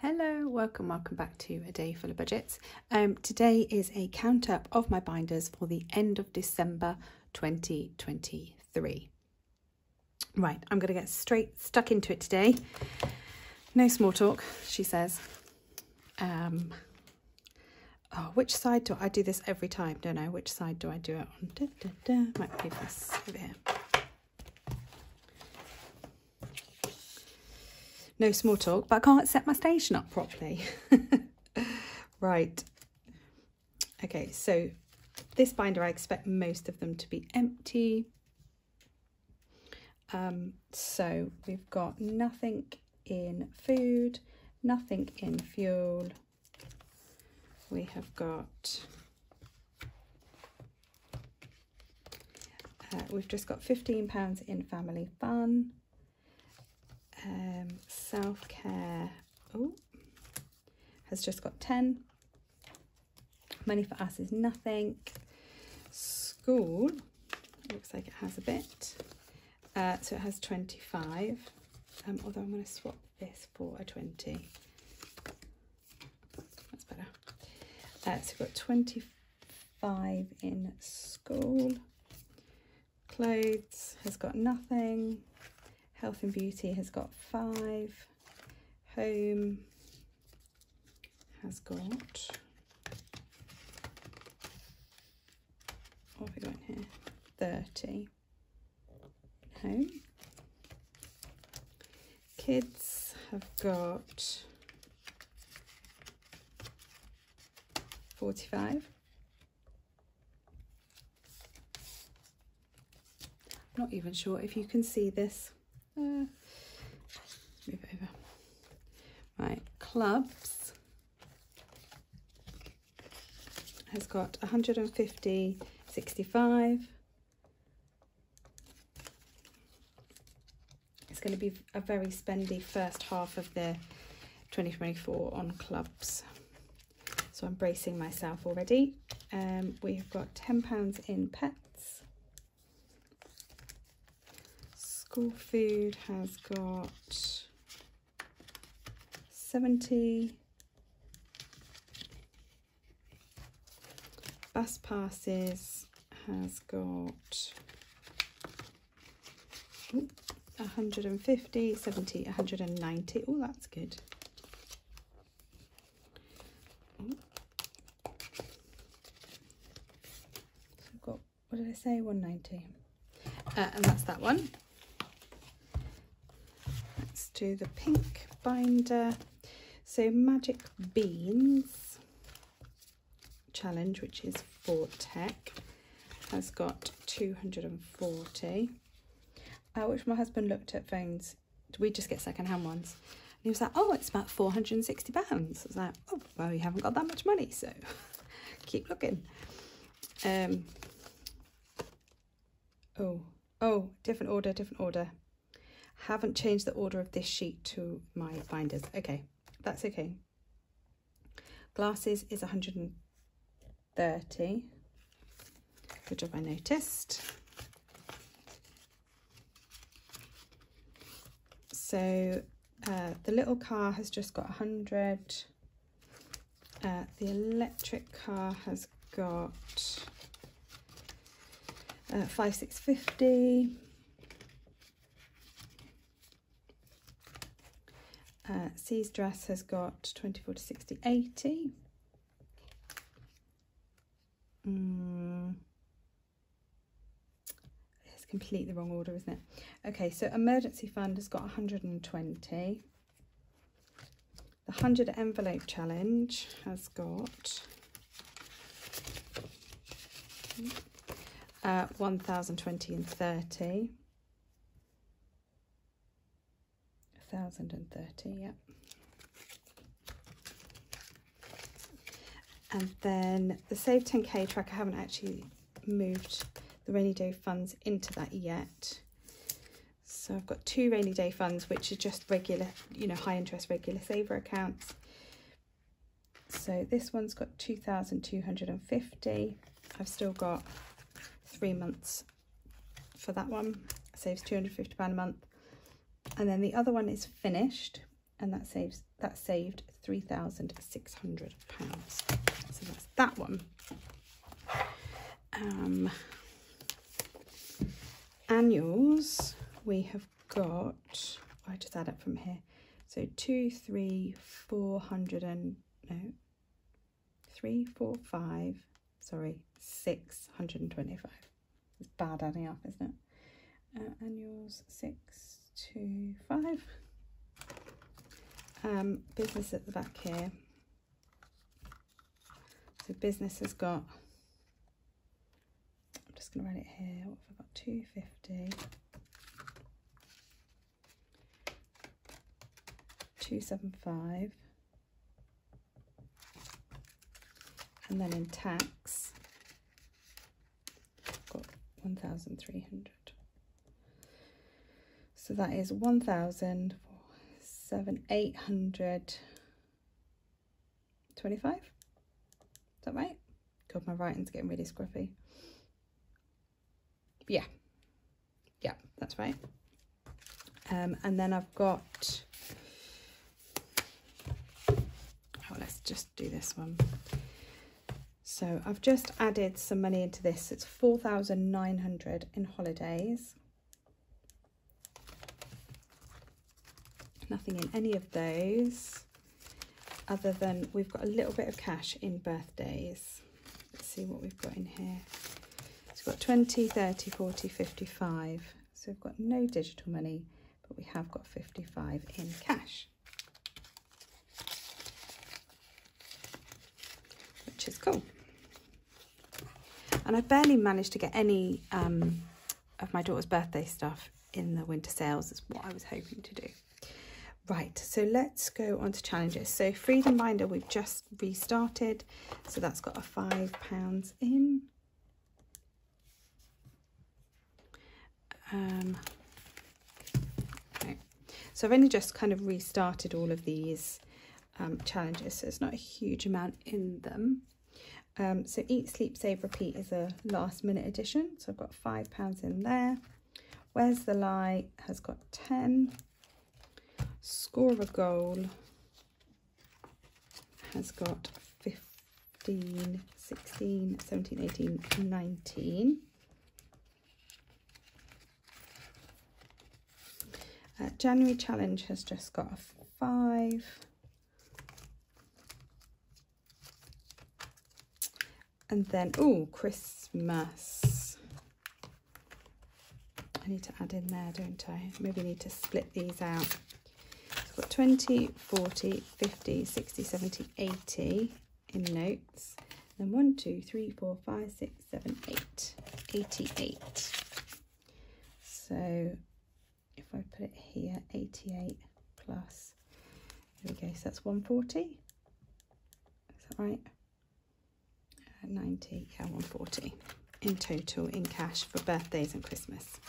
Hello, welcome, welcome back to a day full of budgets. Um, today is a count up of my binders for the end of December 2023. Right, I'm going to get straight stuck into it today. No small talk, she says. Um, oh, which side do I do this every time? Don't know. Which side do I do it on? Da, da, da. Might be this over here. No small talk, but I can't set my station up properly. right. Okay, so this binder, I expect most of them to be empty. Um, so we've got nothing in food, nothing in fuel. We have got, uh, we've just got £15 in family fun um, self-care oh has just got 10 money for us is nothing. School looks like it has a bit. Uh, so it has 25 um, although I'm going to swap this for a 20 that's better. Uh, so we've got 25 in school. Clothes has got nothing Health and Beauty has got five. Home has got, what have we got in here? 30. Home. Kids have got 45. not even sure if you can see this uh, move over. Right, clubs has got 150, 65. It's going to be a very spendy first half of the 2024 on clubs. So I'm bracing myself already. Um, we've got £10 in pets school food has got 70 bus passes has got ooh, 150 70 190 oh that's good. I've got what did I say? 190 uh, and that's that one do the pink binder. So Magic Beans challenge, which is for tech, has got 240. Uh, which my husband looked at phones. We just get second-hand ones. And he was like, oh, it's about 460 pounds. I was like, oh, well, you haven't got that much money, so keep looking. Um, oh, oh, different order, different order haven't changed the order of this sheet to my binders. Okay, that's okay. Glasses is 130. Good job I noticed. So uh, the little car has just got 100. Uh, the electric car has got uh, 5650. Uh, C's dress has got 24 to 60, 80. Mm. It's completely the wrong order, isn't it? Okay, so emergency fund has got 120. The 100 envelope challenge has got uh, 1,020 and 30. 1030, yeah. And then the Save 10K track, I haven't actually moved the rainy day funds into that yet. So I've got two rainy day funds, which are just regular, you know, high interest regular saver accounts. So this one's got 2,250. I've still got three months for that one. Saves £250 a month and then the other one is finished and that saves that saved three thousand six hundred pounds. So that's that one. Um, annuals we have got. I just add up from here. So two, three, four hundred and no, three, four, five. Sorry, six hundred and twenty-five. It's bad adding up, isn't it? Uh, annuals six, two, five. Um, business at the back here. So business has got. I'm just going to write it here. What have I got? Two fifty. 275 and then in tax got 1300 so that is 1000 seven eight hundred twenty-five. Is that right? God my writing's getting really scruffy. Yeah. Yeah that's right. Um, and then I've got oh let's just do this one. So I've just added some money into this. It's 4,900 in holidays nothing in any of those other than we've got a little bit of cash in birthdays. Let's see what we've got in here. So we've got 20 30 40 55 so we've got no digital money but we have got 55 in cash. Which is cool. And I barely managed to get any um, of my daughter's birthday stuff in the winter sales is what I was hoping to do Right, so let's go on to challenges. So Freedom Binder, we've just restarted. So that's got a five pounds in. Um, okay. So I've only just kind of restarted all of these um, challenges, so it's not a huge amount in them. Um, so Eat, Sleep, Save, Repeat is a last minute edition. So I've got five pounds in there. Where's the Light has got 10 score a goal has got 15, 16, 17, 18, 19. Uh, January challenge has just got a five. And then, oh, Christmas. I need to add in there, don't I? Maybe need to split these out got 20, 40, 50, 60, 70, 80 in notes. Then 1, 2, 3, 4, 5, 6, 7, 8. 88. So if I put it here, 88 plus, there we go, so that's 140. Is that right? Uh, 90, yeah, 140 in total in cash for birthdays and Christmas.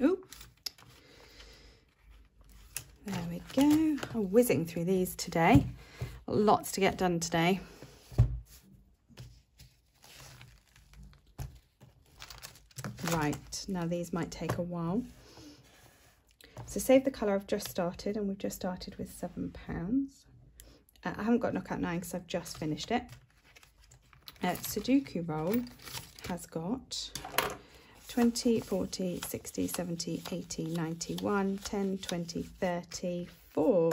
Ooh, there we go. I'm whizzing through these today. Lots to get done today. Right, now these might take a while. So save the colour I've just started and we've just started with £7. Uh, I haven't got knockout 9 because I've just finished it. Uh, Sudoku roll has got 20, 40, 60, 70, 80, 91, 10, 20, 34.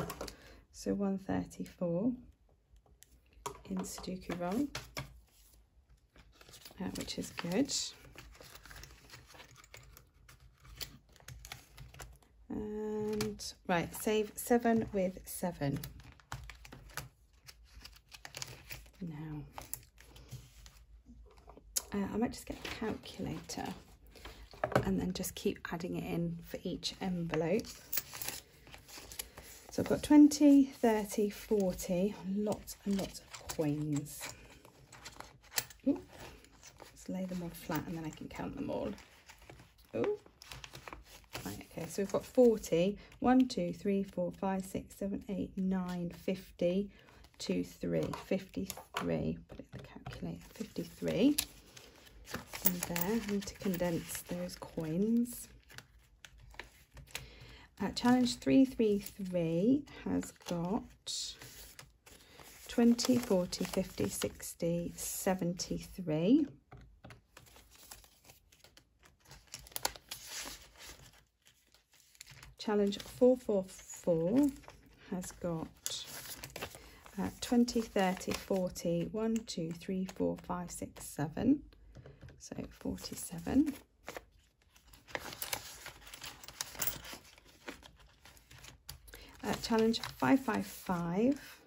So 134 in Sudoku roll, uh, which is good. And right, save seven with seven. Now, uh, I might just get a calculator and then just keep adding it in for each envelope. So I've got 20, 30, 40, lots and lots of coins. Ooh, let's lay them all flat and then I can count them all. Ooh. Right, okay, so we've got 40, 1, 2, 3, 4, 5, 6, 7, 8, 9, 50, 2, 3, 53. Put it in the calculator, 53 in there. I need to condense those coins. Uh, challenge 333 has got 20, 40, 50, 60, 73. Challenge 444 has got uh, 20, 30, 40, 1, 2, 3, 4, 5, 6, 7. So 47. Uh, challenge 555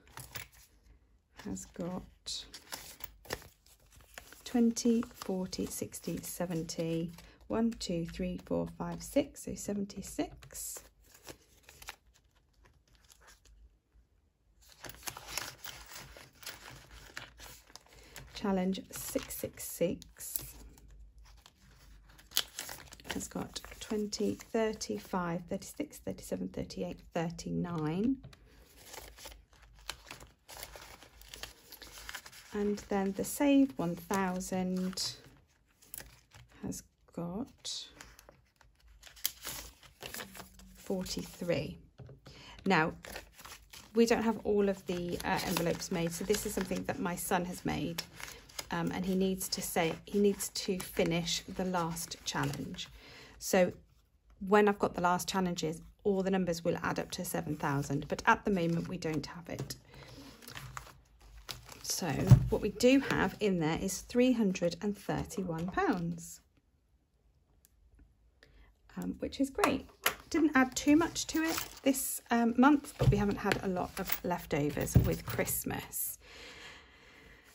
has got 20, 40, 60, 70, 1, 2, 3, 4, 5, 6, so 76. Challenge 666 has got 20, 35, 36, 37, 38, 39. And then the Save 1000 has got 43. Now, we don't have all of the uh, envelopes made, so this is something that my son has made. Um, and he needs to say he needs to finish the last challenge. So when I've got the last challenges, all the numbers will add up to 7,000, but at the moment we don't have it. So what we do have in there is £331, um, which is great. Didn't add too much to it this um, month, but we haven't had a lot of leftovers with Christmas.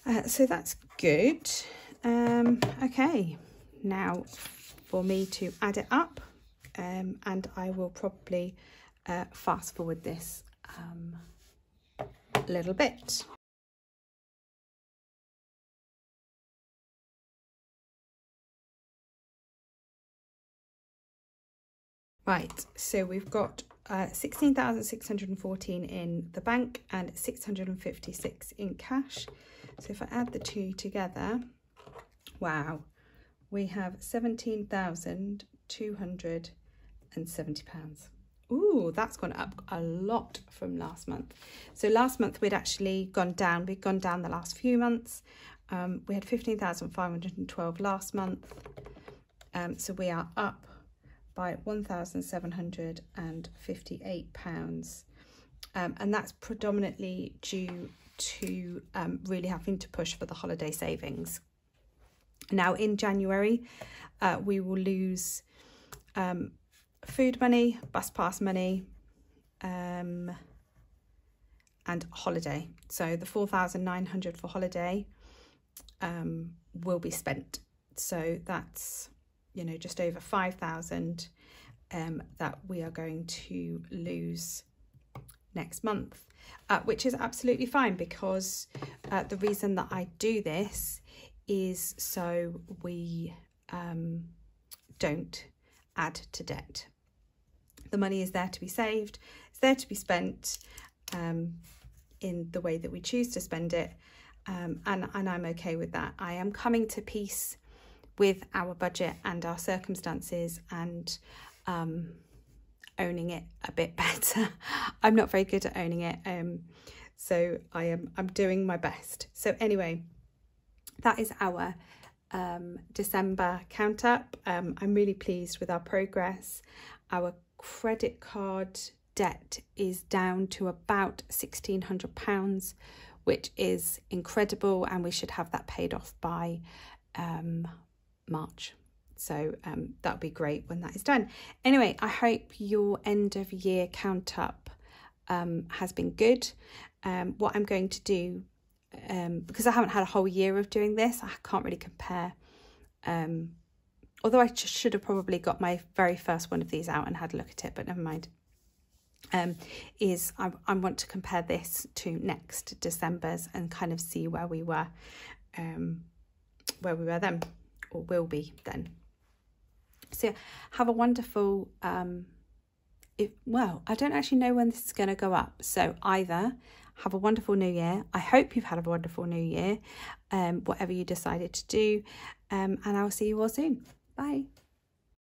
Uh, so that's good. Um, okay, now for me to add it up um, and I will probably uh, fast forward this um, a little bit. Right, so we've got uh, 16,614 in the bank and 656 in cash. So if I add the two together, wow, we have 17,270 pounds. Ooh, that's gone up a lot from last month. So last month we'd actually gone down. We'd gone down the last few months. Um, we had 15,512 last month. Um, so we are up by 1,758 pounds. Um, and that's predominantly due to um, really having to push for the holiday savings. Now in January, uh, we will lose um, food money, bus pass money, um, and holiday. So the 4,900 for holiday um, will be spent. So that's, you know, just over 5,000 um, that we are going to lose next month, uh, which is absolutely fine because uh, the reason that I do this is so we um, don't add to debt. The money is there to be saved, it's there to be spent um, in the way that we choose to spend it, um, and, and I'm okay with that. I am coming to peace with our budget and our circumstances and um, owning it a bit better. I'm not very good at owning it, um, so I am I'm doing my best. So anyway, that is our um, December count up. Um, I'm really pleased with our progress. Our credit card debt is down to about £1,600, which is incredible, and we should have that paid off by um, March. So um, that would be great when that is done. Anyway, I hope your end of year count up um, has been good. Um, what I'm going to do um, because I haven't had a whole year of doing this, I can't really compare. Um, although I should have probably got my very first one of these out and had a look at it, but never mind. Um, is I, I want to compare this to next December's and kind of see where we were, um, where we were then, or will be then. So have a wonderful um, if, well, I don't actually know when this is going to go up. So either have a wonderful new year. I hope you've had a wonderful new year, um, whatever you decided to do. Um, and I'll see you all soon. Bye.